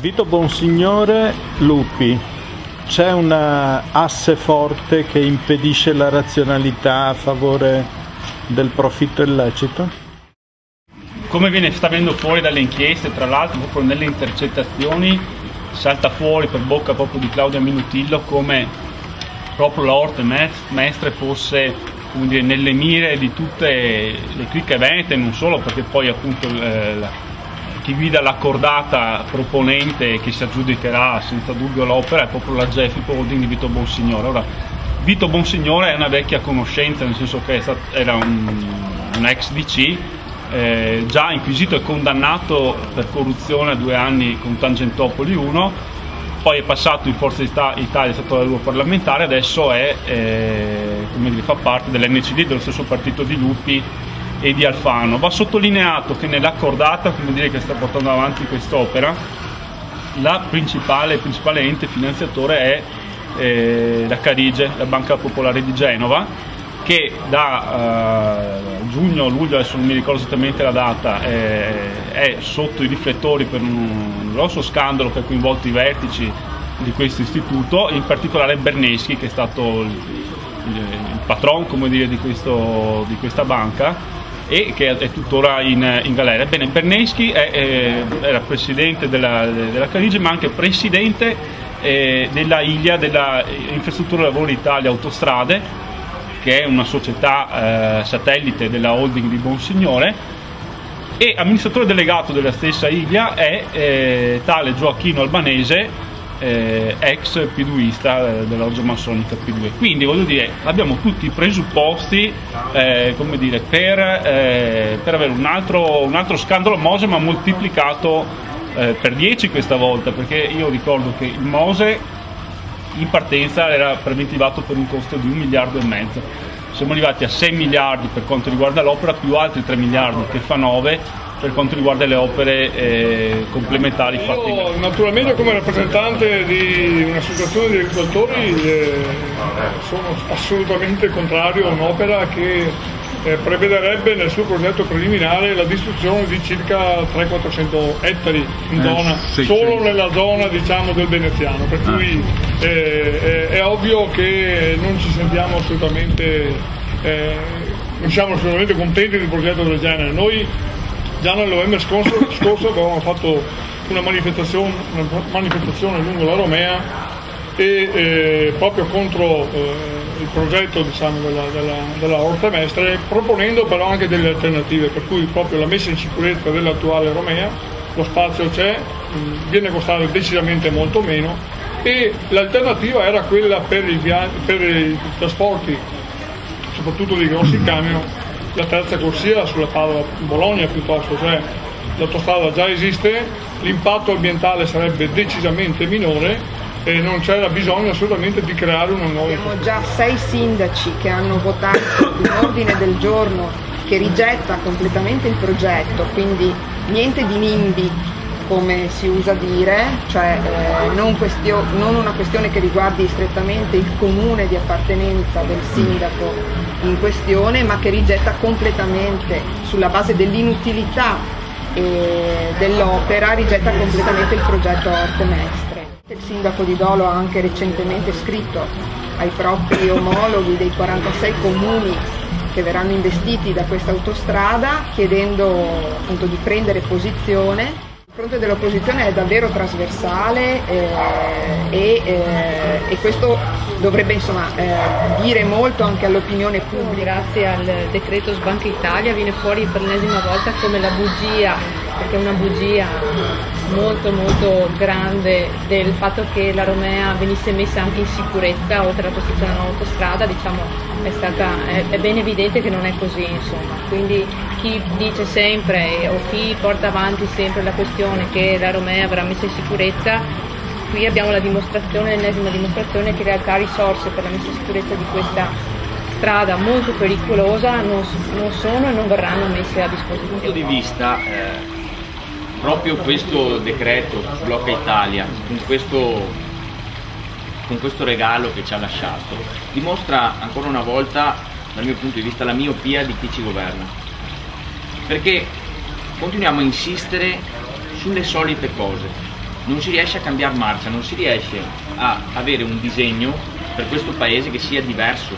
Vito Bonsignore, Lupi, c'è un asse forte che impedisce la razionalità a favore del profitto illecito? Come viene, sta venendo fuori dalle inchieste, tra l'altro proprio nelle intercettazioni salta fuori per bocca proprio di Claudia Minutillo come proprio la Orte Mestre fosse dire, nelle mire di tutte le cricche venete, non solo perché poi appunto eh, chi guida la cordata proponente che si aggiudicherà senza dubbio l'opera è proprio la Jeffy Holding di Vito Bonsignore. Ora, Vito Bonsignore è una vecchia conoscenza, nel senso che stato, era un, un ex DC eh, già inquisito e condannato per corruzione a due anni con Tangentopoli 1, poi è passato in Forza Italia, è stato parlamentare, adesso è, eh, dire, fa parte dell'NCD, dello stesso partito di Lupi e di Alfano. Va sottolineato che nell'accordata dire, che sta portando avanti quest'opera, la principale, il principale ente finanziatore è eh, la Carige, la Banca Popolare di Genova, che da uh, giugno luglio, adesso non mi ricordo esattamente la data, è, è, sotto i riflettori per un grosso scandalo che ha coinvolto i vertici di questo istituto, in particolare Berneschi che è stato il, il, il patron dire, di, questo, di, questa banca e che è tuttora in, in galera. Ebbene, Berneschi è, è, era presidente della, della Carige ma anche presidente eh, della ILIA, della Infrastruttura Lavoro Italia Autostrade, che è una società eh, satellite della holding di Bonsignore e amministratore delegato della stessa Iglia è eh, tale Gioacchino Albanese eh, ex piduista eh, della Loggia Massonica P2. Quindi voglio dire, abbiamo tutti i presupposti eh, dire, per, eh, per, avere un altro, un altro scandalo Mose ma moltiplicato eh, per 10 questa volta, perché io ricordo che il Mose in partenza era preventivato per un costo di un miliardo e mezzo. Siamo arrivati a 6 miliardi per quanto riguarda l'opera, più altri 3 miliardi che fa 9 per quanto riguarda le opere eh, complementari fatte Io, naturalmente come rappresentante di un'associazione di agricoltori eh, sono assolutamente contrario a un'opera che eh, prevederebbe nel suo progetto preliminare la distruzione di circa 300-400 ettari in eh, zona, sì, solo sì. nella zona diciamo, del veneziano, per ah. cui eh, è ovvio che non ci sentiamo assolutamente, eh, non siamo assolutamente contenti di un progetto del genere. Noi già nel novembre scorso, scorso avevamo fatto una manifestazione, una manifestazione lungo la Romea e eh, proprio contro eh, il progetto diciamo, della, della, della Orte Mestre, proponendo però anche delle alternative, per cui proprio la messa in sicurezza dell'attuale Romea, lo spazio c'è, viene a costare decisamente molto meno e l'alternativa era quella per i, via- per i trasporti, soprattutto dei grossi camion, la terza corsia sulla Padova-Bologna piuttosto, cioè l'autostrada già esiste, l'impatto ambientale sarebbe decisamente minore e non c'era bisogno assolutamente di creare una nuova Abbiamo già sei sindaci che hanno votato un ordine del giorno che rigetta completamente il progetto, quindi niente di NIMBY come si usa dire, cioè eh, non, questio- non, una questione che riguardi strettamente il comune di appartenenza del sindaco in questione, ma che rigetta completamente sulla base dell'inutilità eh, dell'opera, rigetta completamente il progetto Orte Mestre. Il sindaco di Dolo ha anche recentemente scritto ai propri omologhi dei 46 comuni che verranno investiti da questa autostrada chiedendo appunto di prendere posizione fronte dell'opposizione è davvero trasversale eh, e, eh, e, questo dovrebbe insomma, eh, dire molto anche all'opinione pubblica. Grazie al decreto Sbanca Italia viene fuori per l'ennesima volta come la bugia, perché è una bugia molto molto grande del fatto che la Romea venisse messa anche in sicurezza oltre alla costruzione dell'autostrada, diciamo è, stata, è, è ben evidente che non è così insomma. Quindi chi dice sempre o chi porta avanti sempre la questione che la Romea verrà messa in sicurezza, qui abbiamo la dimostrazione, l'ennesima dimostrazione che in realtà risorse per la messa in sicurezza di questa strada molto pericolosa non, non sono e non verranno messe a disposizione. Dal punto di vista eh, proprio questo decreto Blocca Italia, con questo, con questo regalo che ci ha lasciato, dimostra ancora una volta dal mio punto di vista la miopia di chi ci governa perché continuiamo a insistere sulle solite cose. non si riesce a cambiare marcia, non si riesce a avere un disegno per questo paese che sia diverso.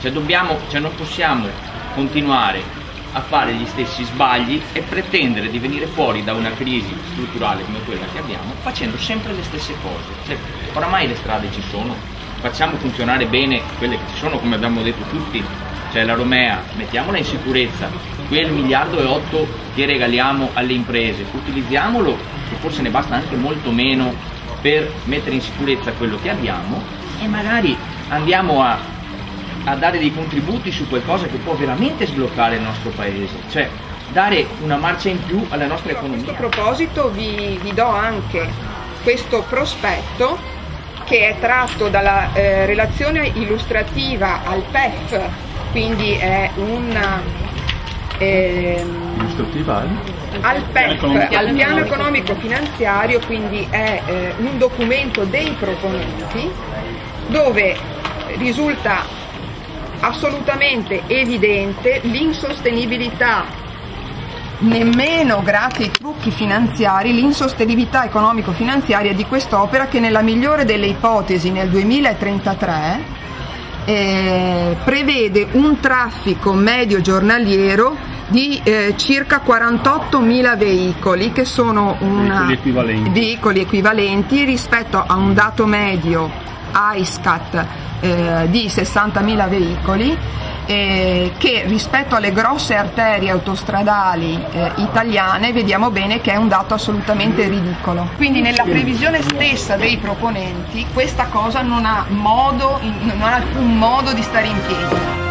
Cioè, dobbiamo, cioè non possiamo continuare a fare gli stessi sbagli e pretendere di venire fuori da una crisi strutturale come quella che abbiamo facendo sempre le stesse cose. Cioè, oramai le strade ci sono, facciamo funzionare bene quelle che ci sono, come abbiamo detto tutti, cioè la Romea, mettiamola in sicurezza, quel miliardo e otto che regaliamo alle imprese, utilizziamolo, che forse ne basta anche molto meno per mettere in sicurezza quello che abbiamo e magari andiamo a, a dare dei contributi su qualcosa che può veramente sbloccare il nostro paese, cioè dare una marcia in più alla nostra A questo economia. proposito vi, vi do anche questo prospetto che è tratto dalla eh, relazione illustrativa al PEF, quindi è un ehm, Illustrativa, al PEF, al piano economico finanziario, quindi è eh, un documento dei proponenti dove risulta assolutamente evidente l'insostenibilità nemmeno grazie ai trucchi finanziari l'insostenibilità economico-finanziaria di quest'opera che nella migliore delle ipotesi nel 2033 eh, prevede un traffico medio giornaliero di eh, circa 48.000 veicoli che sono una- Veicoli equivalenti. veicoli equivalenti rispetto a un dato medio ISCAT eh, di 60.000 veicoli eh, che rispetto alle grosse arterie autostradali eh, italiane vediamo bene che è un dato assolutamente ridicolo. Quindi nella previsione stessa dei proponenti questa cosa non ha, modo, non ha alcun modo di stare in piedi.